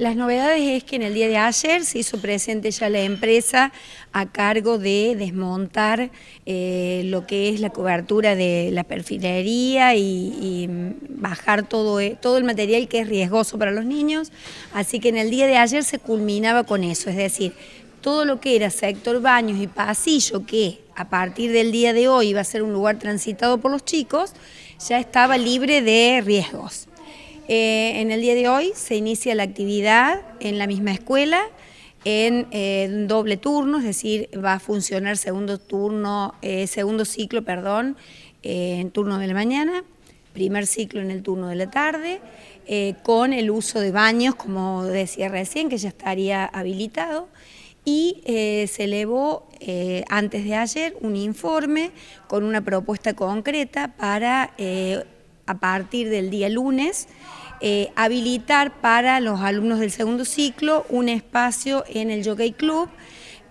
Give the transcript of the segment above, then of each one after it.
Las novedades es que en el día de ayer se hizo presente ya la empresa a cargo de desmontar eh, lo que es la cobertura de la perfilería y, bajar todo, eh, todo el material que es riesgoso para los niños. Así que en el día de ayer se culminaba con eso, es decir, todo lo que era sector baños y pasillo, que a partir del día de hoy iba a ser un lugar transitado por los chicos, ya estaba libre de riesgos. Eh, en el día de hoy se inicia la actividad en la misma escuela en eh, doble turno, es decir, va a funcionar segundo turno, eh, segundo ciclo, perdón, en turno de la mañana, primer ciclo en el turno de la tarde, con el uso de baños, como decía recién, que ya estaría habilitado. Y se elevó antes de ayer un informe con una propuesta concreta para a partir del día lunes eh, habilitar para los alumnos del segundo ciclo un espacio en el Jockey Club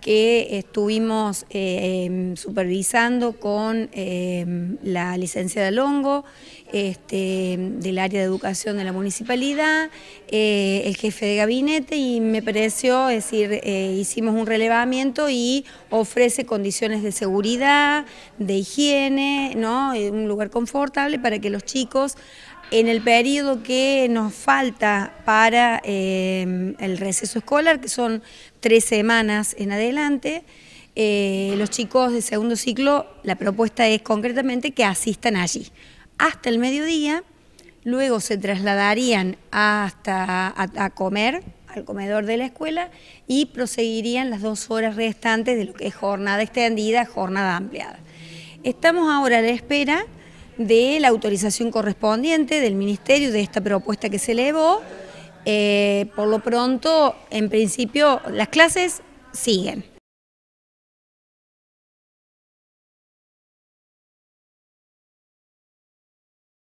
que estuvimos eh, supervisando con em, la licencia de Longo, este, del área de educación de la municipalidad, eh, el jefe de gabinete y me pareció, es decir, hicimos un relevamiento y ofrece condiciones de seguridad, de higiene, ¿no? un lugar confortable para que los chicos en el periodo que nos falta para eh, el receso escolar, que son tres semanas en adelante, eh, los chicos de segundo ciclo, la propuesta es concretamente que asistan allí hasta el mediodía, luego se trasladarían hasta a, comer al comedor de la escuela y proseguirían las dos horas restantes de lo que es jornada extendida, jornada ampliada. Estamos ahora a la espera de la autorización correspondiente del Ministerio de esta propuesta que se elevó. Eh, por lo pronto, en principio, las clases siguen.